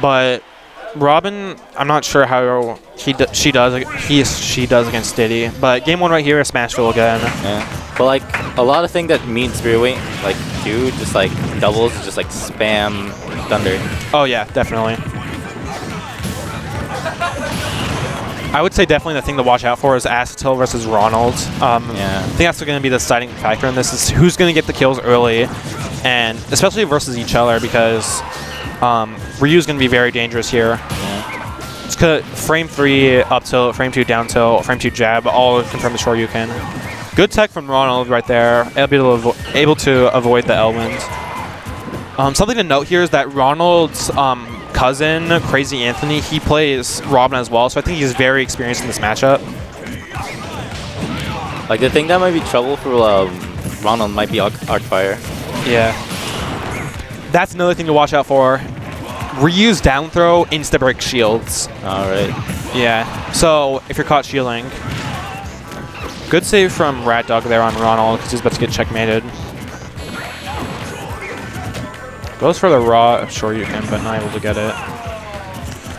but Robin, I'm not sure how he d she does he she does against Diddy. But game one right here is Smashville again. Yeah. But like a lot of things that mean spirit weight, like do just like doubles, just like spam thunder. Oh yeah, definitely. I would say definitely the thing to watch out for is Asotil versus Ronald. Um, Yeah. I think that's going to be the deciding factor in this is who's going to get the kills early, and especially versus each other because um, Ryu's going to be very dangerous here. It's frame three up tilt, frame two down tilt, frame two jab, all confirm the can. Good tech from Ronald right there, able to, avo able to avoid the Elwind. Um, something to note here is that Ronald's um, cousin, Crazy Anthony, he plays Robin as well, so I think he's very experienced in this matchup. Like the thing that might be trouble for um, Ronald might be Arc Arcfire. Yeah. That's another thing to watch out for. Ryu's down throw, insta break shields. All right. Yeah. So if you're caught shielding, good save from Rat Dog there on Ronald because he's about to get checkmated. Goes for the raw. I'm Sure you can, but not able to get it.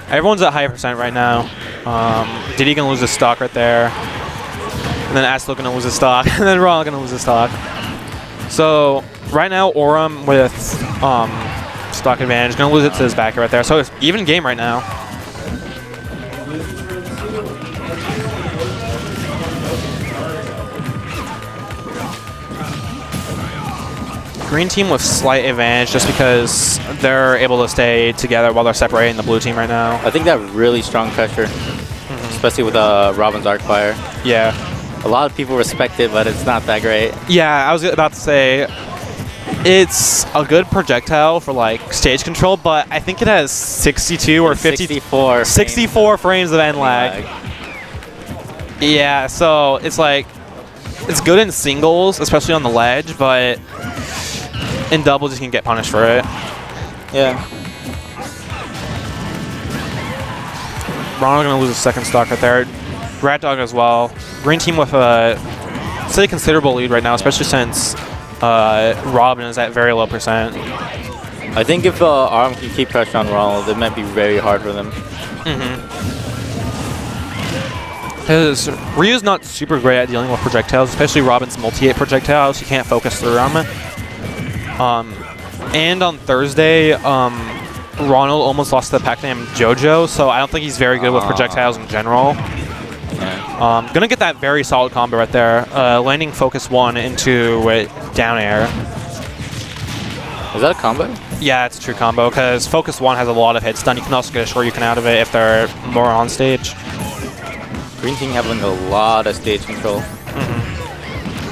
Everyone's at high percent right now. Um, Diddy gonna lose his stock right there, and then Asotil gonna lose his stock, and then Ronald gonna lose his stock. So right now, Aurum with um, stock advantage gonna lose it to his backer right there. So it's even game right now. Green team with slight advantage just because they're able to stay together while they're separating the blue team right now. I think that really strong pressure, especially with uh, Robin's Arcfire. Yeah. A lot of people respect it, but it's not that great. Yeah, I was about to say it's a good projectile for like stage control, but I think it has 62 or 50 64. 64 frames of end lag. Yeah, so it's like it's good in singles, especially on the ledge, but in doubles you can get punished for it. Yeah. Ronald gonna lose a second stock right there. Rat Dog as well. Green team with a say considerable lead right now, especially since uh, Robin is at very low percent. I think if uh, Aurum can keep pressure on Ronald, it might be very hard for them. Because Ryu's not super great at dealing with projectiles, especially Robin's multi-hit projectiles. You can't focus through them. Um, and on Thursday, um, Ronald almost lost to the pack name JoJo, so I don't think he's very good with projectiles in general. Um, gonna get that very solid combo right there. Uh, landing focus one into uh, down air. Is that a combo? Yeah, it's a true combo because focus one has a lot of hits done. You can also get a Shoryuken out of it if they're more on stage. Green team having a lot of stage control.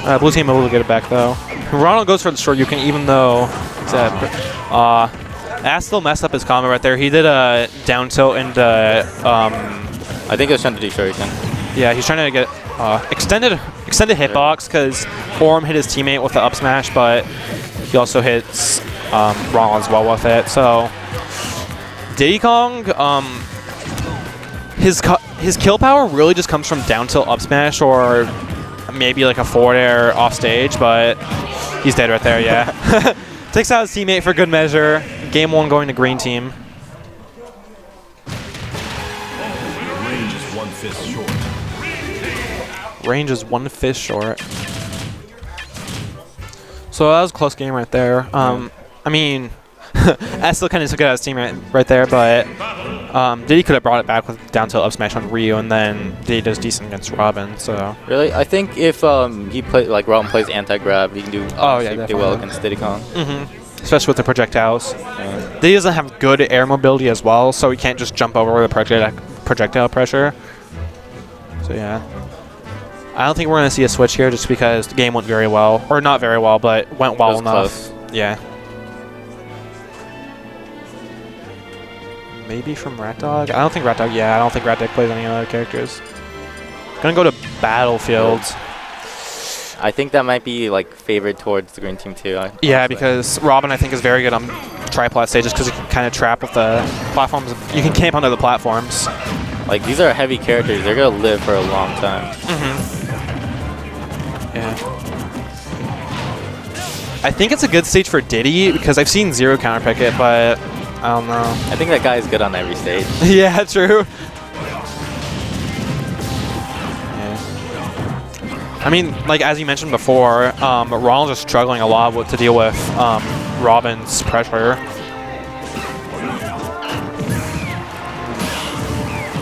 Uh, blue team able to get it back though. Ronald goes for the Shoryuken even though it's a, uh, Asotil messed up his combo right there. He did a down tilt and uh, um, I think it was trying to do Shuriken. Yeah, he's trying to get uh, extended extended hitbox because Aurum hit his teammate with the up smash, but he also hits um, Ronald as well with it. So Diddy Kong, um, his his kill power really just comes from down tilt up smash or maybe like a forward air off stage, but he's dead right there. Yeah, takes out his teammate for good measure. Game one going to green team. Range is one fist short. Range is one fish short. So that was a close game right there. Um, I mean, Asotil kind of took it out of his team right, right there, but um, Diddy could have brought it back with down tilt up smash on Ryu, and then Diddy does decent against Robin. So Really? I think if um, he play like Robin plays anti-grab, he can do Oh, yeah, do well against Diddy Kong. Mhm. especially with the projectiles, Yeah. Diddy doesn't have good air mobility as well, so he can't just jump over the projectile projectile pressure. So yeah. I don't think we're going to see a switch here just because the game went very well. Or not very well, but went well enough. close. Yeah. Maybe from Rat Dog? I don't think Rat Dog, yeah, I don't think Rat Dog plays any other characters. Gonna go to Battlefield. I think that might be like favored towards the green team too. I- Yeah, honestly. because Robin, I think, is very good on triplat stages because you can kind of trap with the platforms. You can camp under the platforms. like these are heavy characters. They're gonna live for a long time. Mm-hmm. I think it's a good stage for Diddy because I've seen Zero counter pick it, but I don't know. I think that guy is good on every stage. yeah, true. I mean, like as you mentioned before, um, Ronald is struggling a lot with, to deal with um, Robin's pressure.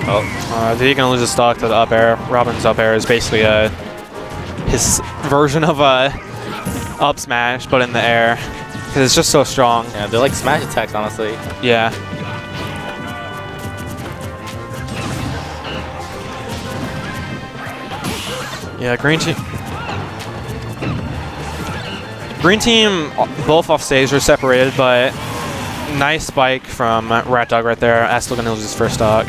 Oh, Uh, Diddy gonna lose his stock to the up air. Robin's up air is basically a his version of a up smash, but in the air, because it's just so strong. yeah, they're like smash attacks, honestly. Yeah. Yeah, green team. Green team, uh, both off stage are separated, but nice spike from Rat Dog right there. Asotil gonna lose his first stock.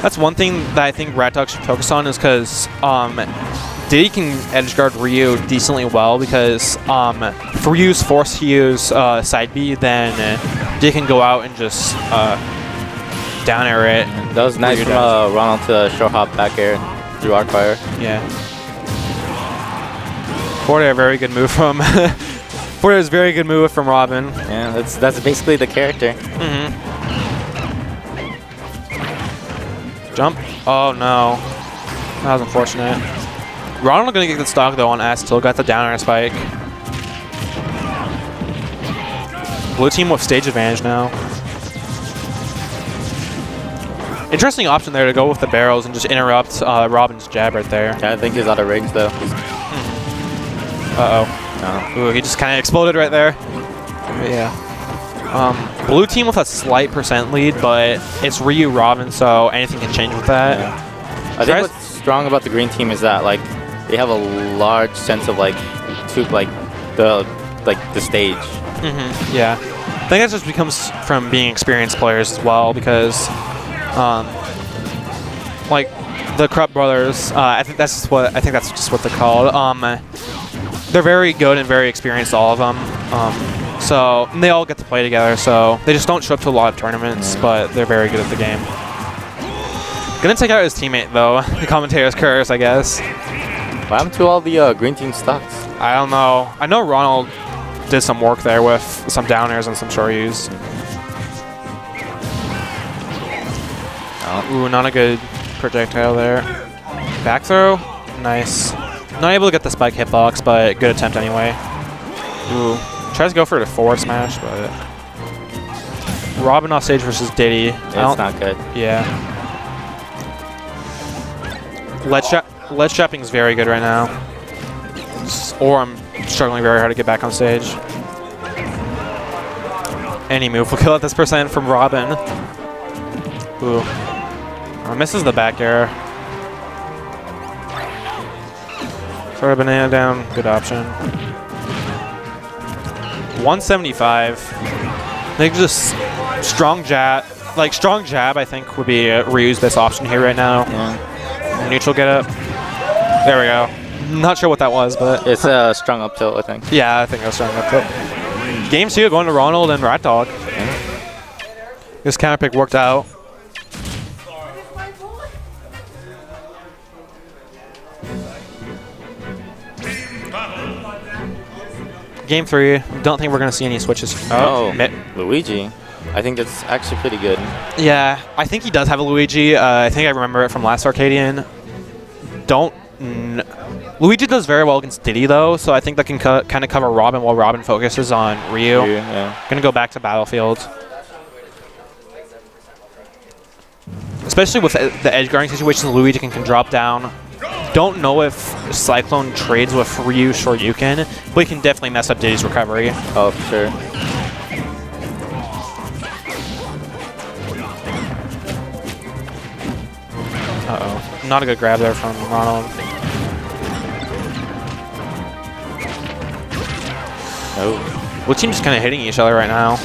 That's one thing that I think Rat Dog should focus on is because um, Diddy can edge guard Ryu decently well because um, if Ryu's forced to use uh, side B, then uh, Diddy can go out and just uh, down air it. That was nice Ryu from uh, Ronald to short hop back air through arc fire. Yeah. Forte, a very good move from. Forte is a very good move from Robin. Yeah, that's that's basically the character. Mm-hmm. Jump. Oh no. That was unfortunate. Ronald gonna get the stock though on Asotil got the down air spike. Blue team with stage advantage now. Interesting option there to go with the barrels and just interrupt uh, Robin's jab right there. Yeah, I think he's out of range though. He's- Uh no. oh. Ooh, he just kind of exploded right there. Yeah. Um, blue team with a slight percent lead, but it's Ryu Robin, so anything can change with that. Yeah. I think what's strong about the green team is that like they have a large sense of like to like the like the stage. hmm Yeah. I think that just becomes from being experienced players as well because, um, like the Krupp brothers, uh, I think that's just what I think that's just what they're called. Um, they're very good and very experienced, all of them. Um, so and they all get to play together. So they just don't show up to a lot of tournaments, but they're very good at the game. Gonna take out his teammate though. The commentator's curse, I guess. What happened to all the uh, green team stocks? I don't know. I know Ronald did some work there with some down airs and some shoryus. Oh, Ooh, not a good projectile there. Back throw, nice. Not able to get the spike hitbox, but good attempt anyway. Ooh, tries to go for the forward smash, but Robin off stage versus Diddy. It's don't- good. Yeah. Ledge, ledge trapping is very good right now. Aurum struggling very hard to get back on stage. Any move will kill at this percent from Robin. Ooh. Uh, misses the back air. Throw a banana down. Good option. 175. I think just strong jab, like strong jab, I think would be uh, Ryu's best option here right now. Yeah. Neutral get up. There we go. Not sure what that was, but It's a strong up tilt, I think. yeah, I think it was strong up tilt. Game two going to Ronald and Rat Dog. This counter pick worked out. Game three. Don't think we're gonna see any switches. Oh, mi- Luigi. I think that's actually pretty good. Yeah, I think he does have a Luigi. Uh, I think I remember it from last Arcadian. Don't. N- Luigi does very well against Diddy though, so I think that can kind of cover Robin while Robin focuses on Ryu. Yeah. Gonna go back to Battlefield. Especially with uh, the edge guarding situation, Luigi can, can drop down. Don't know if Cyclone trades with Ryu Shoryuken, but he can definitely mess up Diddy's recovery. Oh, for sure. Uh-oh. Not a good grab there from Ronald. Oh. Both teams just kind of hitting each other right now.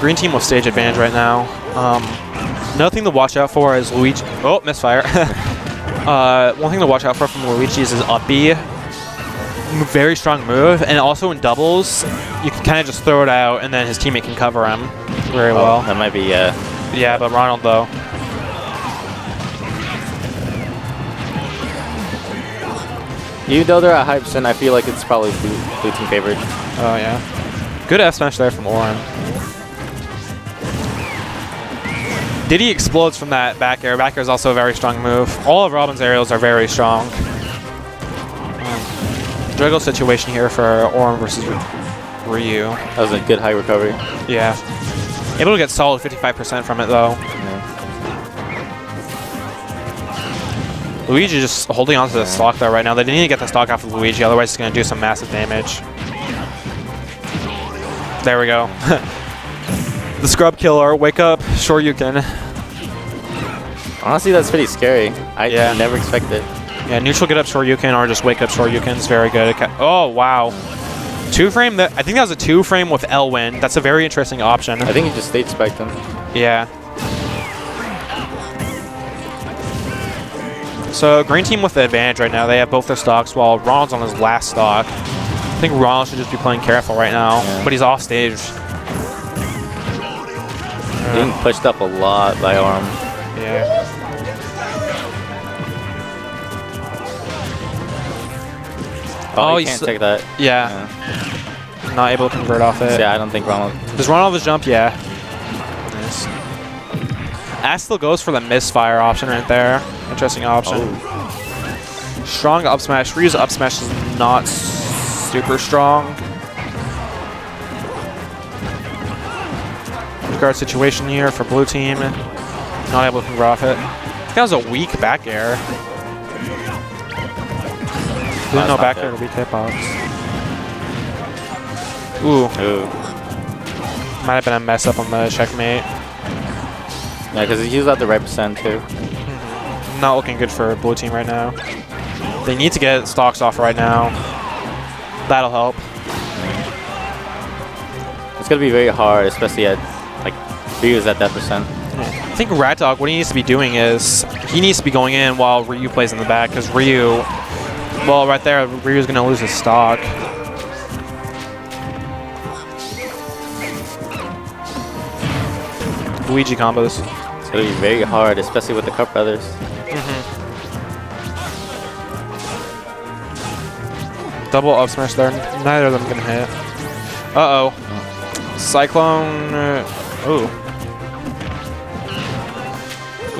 Green team with stage advantage right now. Um, another thing to watch out for is Luigi. Oh, misfire. uh, one thing to watch out for from Luigi is his up B. Very strong move, and also in doubles, you can kind of just throw it out, and then his teammate can cover him very well. That might be, uh, Yeah, but Ronald though. Even though they're at high percent, I feel like it's probably blue, blue team favored. Oh, yeah. Good F smash there from Aurum. Diddy explodes from that back air. Back air is also a very strong move. All of Robin's aerials are very strong. Um, juggle situation here for Aurum versus Ryu. That was a good high recovery. Yeah. Able to get solid 55% from it, though. Yeah. Luigi just holding on to the stock there right now. They need to get the stock off of Luigi, otherwise it's going to do some massive damage. There we go. the scrub killer, wake up, Shoryuken. Honestly, that's pretty scary. I Yeah. never expected. Yeah, neutral get up can or just wake up can is very good. Oh, wow. Two frame, that I think that was a two frame with Elwind. That's a very interesting option. I think he just spiked him. Yeah. So green team with the advantage right now. They have both their stocks while Ronald's on his last stock. I think Ronald should just be playing careful right now, Yeah. but he's off stage. Being pushed up a lot by Aurum. Yeah. Oh, Oh, you can't take that. Yeah. Yeah. Not able to convert off it. Yeah, I don't think Ronald. Does Ronald his jump? Yeah. Nice. Asotil goes for the misfire option right there. Interesting option. Oh. Strong up smash. Ryu's up smash is not super strong. Guard situation here for blue team. Not able to convert off it. That was a weak back air. Didn't know back good. air would be hitbox. Ooh, Ooh. might have been a mess up on the checkmate. Yeah, because he at the right percent too. Mm-hmm. Not looking good for blue team right now. They need to get stocks off right now. That'll help. It's gonna be very hard, especially at like Ryu's at that percent. I think Rat Dog, what he needs to be doing is he needs to be going in while Ryu plays in the back because Ryu, well, right there, Ryu's going to lose his stock. Luigi combos. It's gonna be very hard, especially with the Cup Brothers. Double up smash there. Neither of them can hit. Uh oh. Cyclone. Uh, ooh.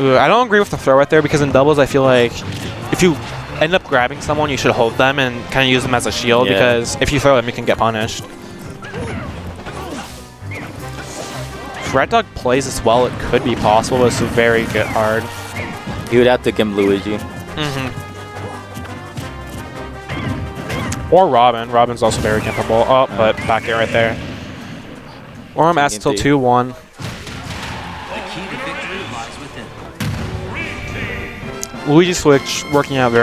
Ooh. I don't agree with the throw right there because in doubles I feel like if you end up grabbing someone, you should hold them and kind of use them as a shield Yeah. because if you throw them, you can get punished. If Rat Dog plays as well, it could be possible, but it's very good hard. He would have to gimp Luigi. Mm-hmm. Or Robin. Robin's also very capable. Oh, but back air right there. Aurum asked till 2-1. The key to victory lies within. Luigi switch working out very